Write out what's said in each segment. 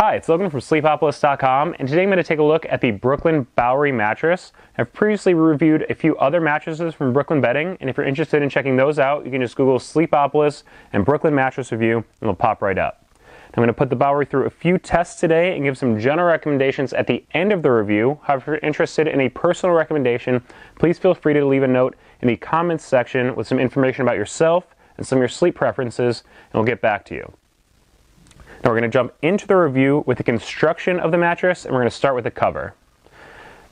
Hi, it's Logan from Sleepopolis.com, and today I'm going to take a look at the Brooklyn Bowery mattress. I've previously reviewed a few other mattresses from Brooklyn Bedding, and if you're interested in checking those out, you can just Google Sleepopolis and Brooklyn Mattress Review, and it'll pop right up. I'm going to put the Bowery through a few tests today and give some general recommendations at the end of the review. However, if you're interested in a personal recommendation, please feel free to leave a note in the comments section with some information about yourself and some of your sleep preferences, and we'll get back to you. Now we're going to jump into the review with the construction of the mattress, and we're going to start with the cover.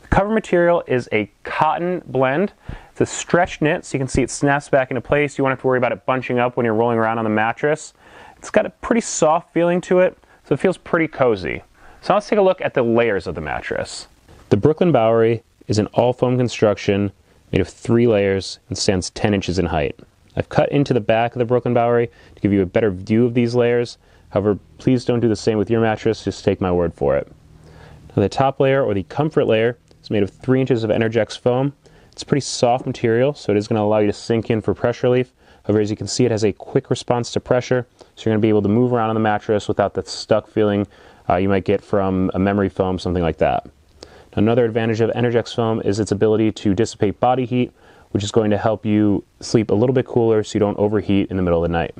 The cover material is a cotton blend. It's a stretch knit, so you can see it snaps back into place. You won't have to worry about it bunching up when you're rolling around on the mattress. It's got a pretty soft feeling to it, so it feels pretty cozy. So let's take a look at the layers of the mattress. The Brooklyn Bowery is an all foam construction made of three layers and stands 10 inches in height. I've cut into the back of the Brooklyn Bowery to give you a better view of these layers, However, please don't do the same with your mattress, just take my word for it. Now, the top layer, or the comfort layer, is made of 3 inches of Energex foam. It's a pretty soft material, so it is going to allow you to sink in for pressure relief. However, as you can see, it has a quick response to pressure, so you're going to be able to move around on the mattress without the stuck feeling uh, you might get from a memory foam, something like that. Another advantage of Energex foam is its ability to dissipate body heat, which is going to help you sleep a little bit cooler so you don't overheat in the middle of the night.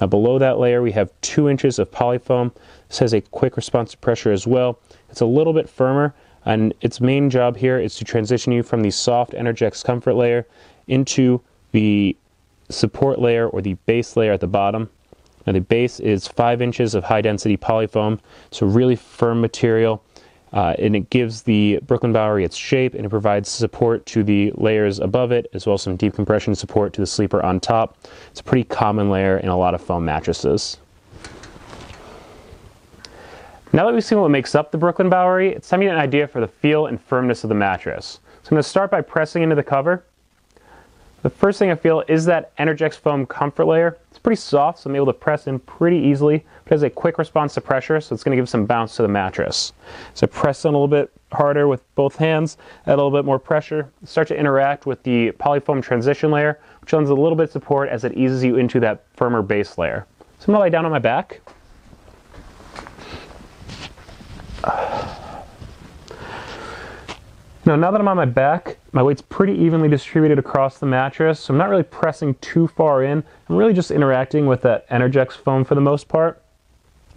Now below that layer we have two inches of polyfoam. This has a quick response to pressure as well. It's a little bit firmer and its main job here is to transition you from the soft Energex comfort layer into the support layer or the base layer at the bottom. Now the base is 5 inches of high density polyfoam. It's a really firm material uh, and it gives the Brooklyn Bowery its shape and it provides support to the layers above it as well as some deep compression support to the sleeper on top. It's a pretty common layer in a lot of foam mattresses. Now that we've seen what makes up the Brooklyn Bowery, it's time to get an idea for the feel and firmness of the mattress. So I'm going to start by pressing into the cover. The first thing I feel is that Energex foam comfort layer. It's pretty soft, so I'm able to press in pretty easily, but it has a quick response to pressure, so it's going to give some bounce to the mattress. So press in a little bit harder with both hands, add a little bit more pressure, start to interact with the polyfoam transition layer, which lends a little bit of support as it eases you into that firmer base layer. So I'm going to lie down on my back. Now, now that I'm on my back, my weight's pretty evenly distributed across the mattress, so I'm not really pressing too far in. I'm really just interacting with that Energex foam for the most part.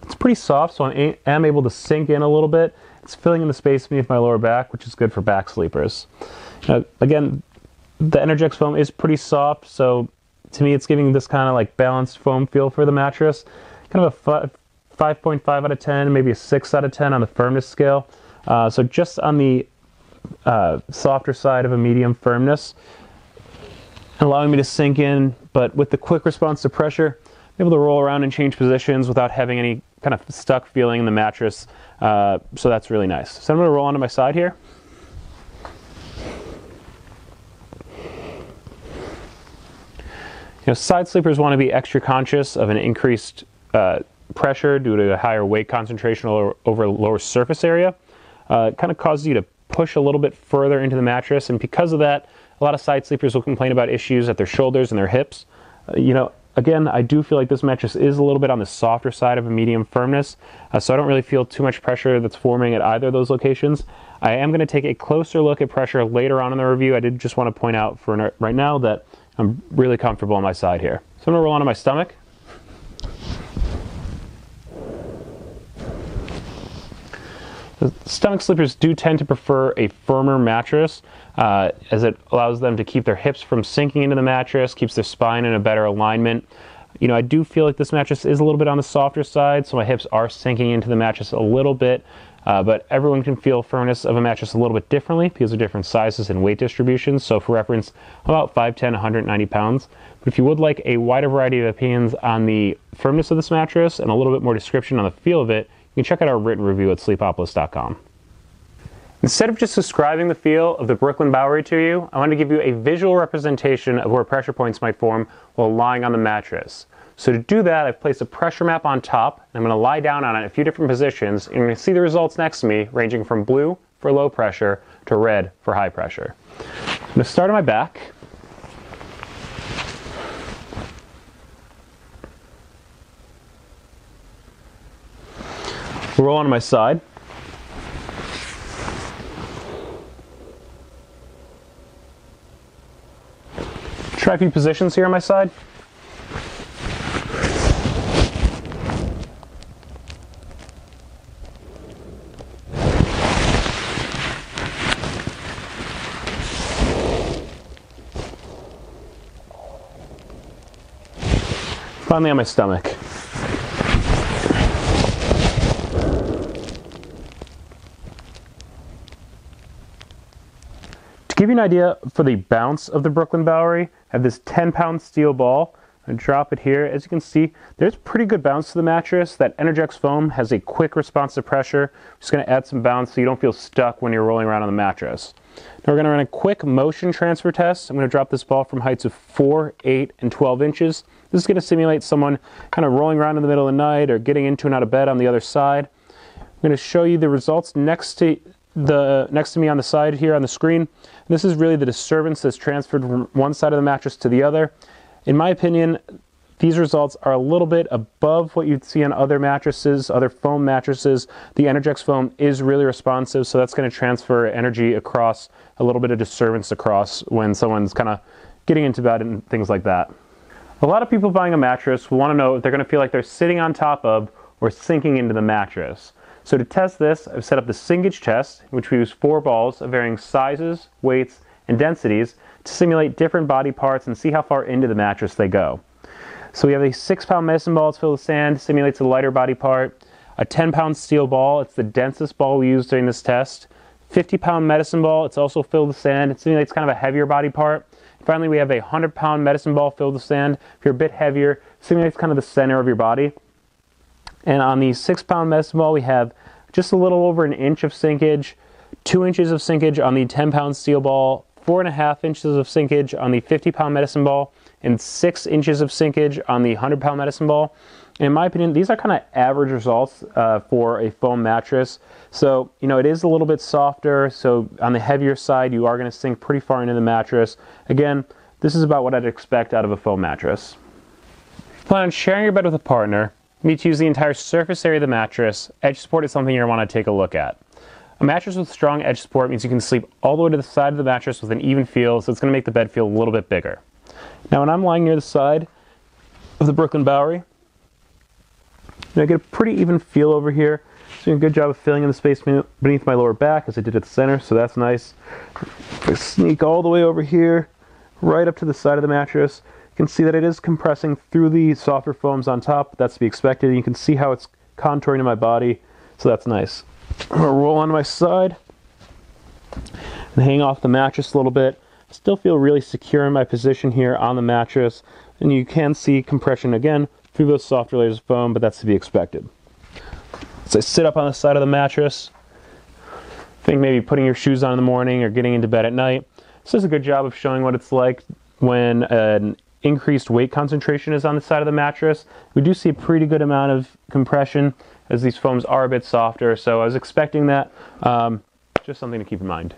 It's pretty soft, so I am able to sink in a little bit. It's filling in the space beneath my lower back, which is good for back sleepers. Now, again, the Energex foam is pretty soft, so to me it's giving this kind of like balanced foam feel for the mattress. Kind of a 5.5 out of 10, maybe a 6 out of 10 on the firmness scale. Uh, so just on the uh, softer side of a medium firmness, allowing me to sink in, but with the quick response to pressure, I'm able to roll around and change positions without having any kind of stuck feeling in the mattress. Uh, so that's really nice. So I'm going to roll onto my side here. You know, side sleepers want to be extra conscious of an increased uh, pressure due to a higher weight concentration over lower surface area. Uh, it kind of causes you to push a little bit further into the mattress, and because of that, a lot of side sleepers will complain about issues at their shoulders and their hips. Uh, you know, again, I do feel like this mattress is a little bit on the softer side of a medium firmness, uh, so I don't really feel too much pressure that's forming at either of those locations. I am going to take a closer look at pressure later on in the review. I did just want to point out for right now that I'm really comfortable on my side here. So I'm going to roll onto my stomach. Stomach sleepers do tend to prefer a firmer mattress uh, as it allows them to keep their hips from sinking into the mattress, keeps their spine in a better alignment. You know, I do feel like this mattress is a little bit on the softer side, so my hips are sinking into the mattress a little bit. Uh, but everyone can feel firmness of a mattress a little bit differently because of different sizes and weight distributions. So, for reference, about 5'10, 190 pounds. But if you would like a wider variety of opinions on the firmness of this mattress and a little bit more description on the feel of it, you can check out our written review at sleepopolis.com. Instead of just describing the feel of the Brooklyn Bowery to you, I want to give you a visual representation of where pressure points might form while lying on the mattress. So to do that, I've placed a pressure map on top. And I'm going to lie down on it in a few different positions, and you're going to see the results next to me, ranging from blue for low pressure to red for high pressure. I'm going to start on my back. Roll onto my side. Try a few positions here on my side. Finally on my stomach. Give you an idea for the bounce of the Brooklyn Bowery, I have this 10 pound steel ball. and drop it here. As you can see, there's pretty good bounce to the mattress. That Energex foam has a quick response to pressure. I'm just going to add some bounce so you don't feel stuck when you're rolling around on the mattress. Now we're going to run a quick motion transfer test. I'm going to drop this ball from heights of 4, 8, and 12 inches. This is going to simulate someone kind of rolling around in the middle of the night or getting into and out of bed on the other side. I'm going to show you the results next to the next to me on the side here on the screen. This is really the disturbance that's transferred from one side of the mattress to the other. In my opinion, these results are a little bit above what you'd see on other mattresses, other foam mattresses. The Energex foam is really responsive, so that's going to transfer energy across a little bit of disturbance across when someone's kind of getting into bed and things like that. A lot of people buying a mattress want to know if they're going to feel like they're sitting on top of or sinking into the mattress. So to test this, I've set up the sinkage test, in which we use four balls of varying sizes, weights, and densities to simulate different body parts and see how far into the mattress they go. So we have a six pound medicine ball, filled with sand, simulates a lighter body part. A 10 pound steel ball, it's the densest ball we used during this test. 50 pound medicine ball, it's also filled with sand, it simulates kind of a heavier body part. Finally, we have a 100 pound medicine ball filled with sand. If you're a bit heavier, simulates kind of the center of your body. And on the six pound medicine ball, we have just a little over an inch of sinkage, two inches of sinkage on the 10 pound steel ball, four and a half inches of sinkage on the 50 pound medicine ball, and six inches of sinkage on the 100 pound medicine ball. in my opinion, these are kind of average results uh, for a foam mattress. So, you know, it is a little bit softer. So, on the heavier side, you are going to sink pretty far into the mattress. Again, this is about what I'd expect out of a foam mattress. Plan on sharing your bed with a partner need to use the entire surface area of the mattress. Edge support is something you're going to want to take a look at. A mattress with strong edge support means you can sleep all the way to the side of the mattress with an even feel, so it's going to make the bed feel a little bit bigger. Now, when I'm lying near the side of the Brooklyn Bowery, I get a pretty even feel over here. It's doing a good job of filling in the space beneath my lower back as I did at the center, so that's nice. I sneak all the way over here, right up to the side of the mattress. You can see that it is compressing through the softer foams on top. That's to be expected. You can see how it's contouring to my body, so that's nice. I'm gonna roll on my side and hang off the mattress a little bit. Still feel really secure in my position here on the mattress, and you can see compression again through those softer layers of foam, but that's to be expected. As I sit up on the side of the mattress, I think maybe putting your shoes on in the morning or getting into bed at night. This does a good job of showing what it's like when an increased weight concentration is on the side of the mattress. We do see a pretty good amount of compression as these foams are a bit softer, so I was expecting that. Um, just something to keep in mind.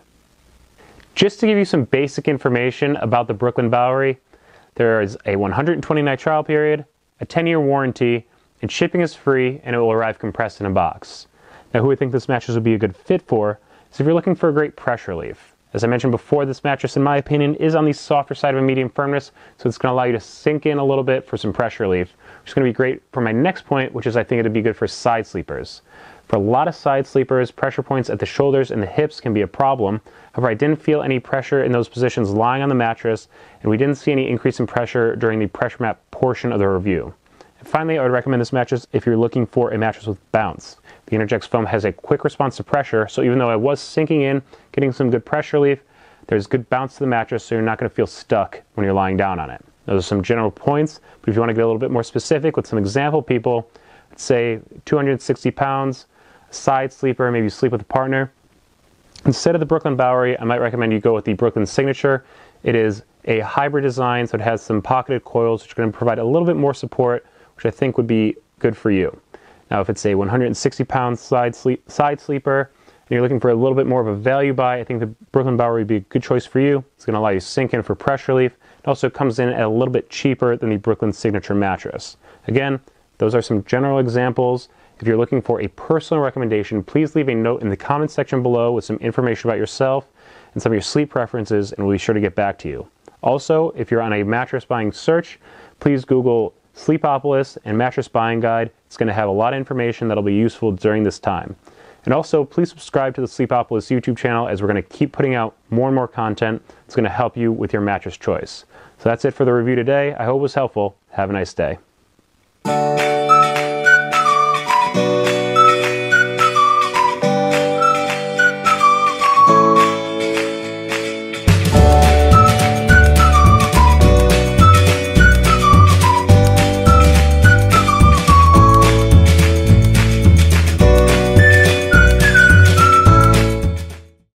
Just to give you some basic information about the Brooklyn Bowery, there is a 120 night trial period, a 10 year warranty, and shipping is free and it will arrive compressed in a box. Now, who I think this mattress would be a good fit for is if you're looking for a great pressure relief. As I mentioned before, this mattress, in my opinion, is on the softer side of a medium firmness, so it's going to allow you to sink in a little bit for some pressure relief, which is going to be great for my next point, which is I think it'd be good for side sleepers. For a lot of side sleepers, pressure points at the shoulders and the hips can be a problem. However, I didn't feel any pressure in those positions lying on the mattress, and we didn't see any increase in pressure during the pressure map portion of the review. And finally, I would recommend this mattress if you're looking for a mattress with bounce. The Energex foam has a quick response to pressure, so even though I was sinking in, getting some good pressure relief, there's good bounce to the mattress, so you're not going to feel stuck when you're lying down on it. Those are some general points, but if you want to get a little bit more specific with some example people, say 260 pounds, side sleeper, maybe you sleep with a partner. Instead of the Brooklyn Bowery, I might recommend you go with the Brooklyn Signature. It is a hybrid design, so it has some pocketed coils, which are going to provide a little bit more support, which I think would be good for you. Now, if it's a 160 pound side, sleep, side sleeper and you're looking for a little bit more of a value buy, I think the Brooklyn Bowery would be a good choice for you. It's going to allow you to sink in for pressure relief. It also comes in at a little bit cheaper than the Brooklyn Signature mattress. Again, those are some general examples. If you're looking for a personal recommendation, please leave a note in the comments section below with some information about yourself and some of your sleep preferences, and we'll be sure to get back to you. Also, if you're on a mattress buying search, please Google Sleepopolis and Mattress Buying Guide. It's going to have a lot of information that'll be useful during this time. And also, please subscribe to the Sleepopolis YouTube channel as we're going to keep putting out more and more content that's going to help you with your mattress choice. So that's it for the review today. I hope it was helpful. Have a nice day.